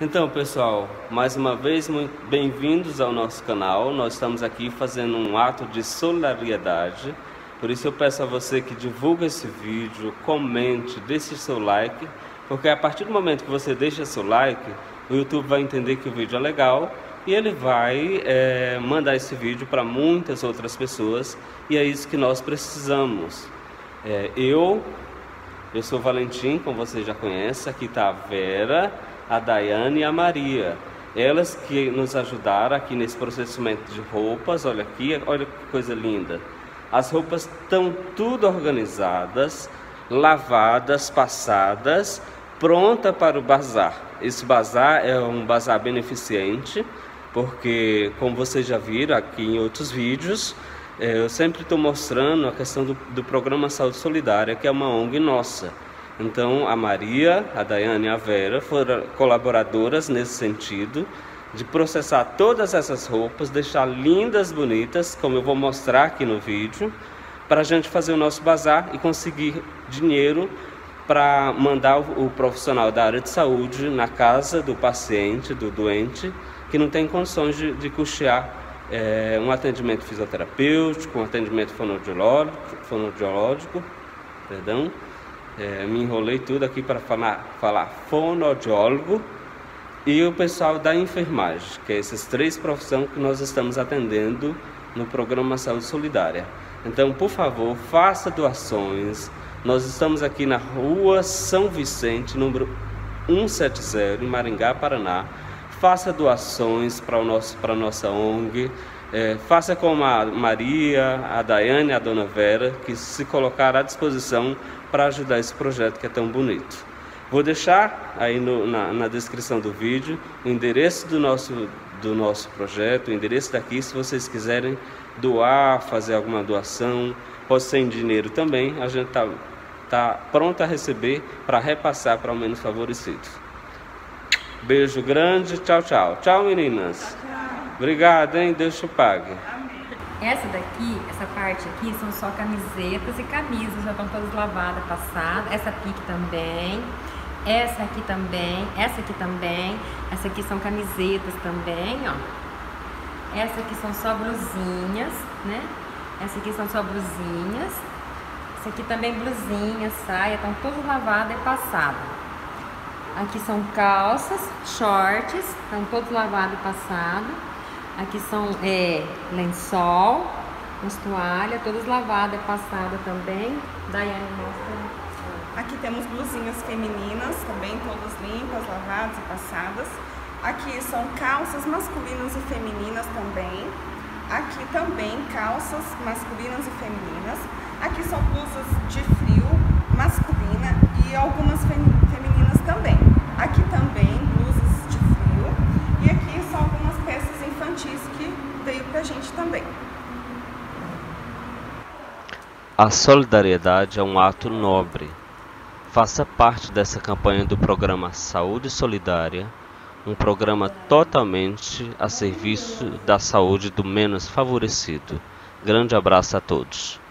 Então, pessoal, mais uma vez, bem-vindos ao nosso canal. Nós estamos aqui fazendo um ato de solidariedade. Por isso eu peço a você que divulgue esse vídeo, comente, deixe seu like, porque a partir do momento que você deixa seu like, o YouTube vai entender que o vídeo é legal e ele vai é, mandar esse vídeo para muitas outras pessoas e é isso que nós precisamos. É, eu, eu sou Valentim, como você já conhece, aqui está a Vera a Daiane e a Maria. Elas que nos ajudaram aqui nesse processamento de roupas. Olha aqui, olha que coisa linda. As roupas estão tudo organizadas, lavadas, passadas, pronta para o bazar. Esse bazar é um bazar beneficente, porque como vocês já viram aqui em outros vídeos, é, eu sempre estou mostrando a questão do, do programa Saúde Solidária, que é uma ONG nossa. Então, a Maria, a Daiane e a Vera foram colaboradoras nesse sentido, de processar todas essas roupas, deixar lindas, bonitas, como eu vou mostrar aqui no vídeo, para a gente fazer o nosso bazar e conseguir dinheiro para mandar o, profissional da área de saúde na casa do paciente, do doente, que não tem condições de, de custear é, um atendimento fisioterapêutico, um atendimento fonoaudiológico, fonoaudiológico perdão, é, me enrolei tudo aqui para falar, falar fonoaudiólogo e o pessoal da enfermagem, que é essas três profissões que nós estamos atendendo no programa Saúde Solidária. Então, por favor, faça doações. Nós estamos aqui na rua São Vicente, número 170, em Maringá, Paraná. Faça doações para a nossa ONG. É, faça como a Maria, a Daiane a Dona Vera, que se colocaram à disposição para ajudar esse projeto que é tão bonito. Vou deixar aí no, na, na, descrição do vídeo o endereço do nosso, do nosso projeto, o endereço daqui, se vocês quiserem doar, fazer alguma doação, pode ser em dinheiro também, a gente está tá pronto a receber para repassar para o menos favorecido. Beijo grande, tchau, tchau. Tchau, meninas. Obrigado, hein? Deus te pague. Essa daqui, essa parte aqui, são só camisetas e camisas, já estão todas lavadas, passadas. Essa pique também. Essa aqui também, essa aqui também. Essa aqui são camisetas também, ó. Essa aqui são só blusinhas, né? Essa aqui são só blusinhas. Essa aqui também blusinha, saia, estão todas lavadas e passadas. Aqui são calças, shorts, estão todos lavados e passados. Aqui são é, lençol, as toalhas, todas lavadas, passadas também. Daiane mostra. Aqui temos blusinhas femininas, também todas limpas, lavadas e passadas. Aqui são calças masculinas e femininas também. Aqui também calças masculinas e femininas. Aqui são blusas de frio masculina e algumas femininas também. Aqui também blusas de frio. E aqui são algumas peças infantis que veio pra gente também. A solidariedade é um ato nobre. Faça parte dessa campanha do programa Saúde Solidária, um programa totalmente a serviço da saúde do menos favorecido. Grande abraço a todos.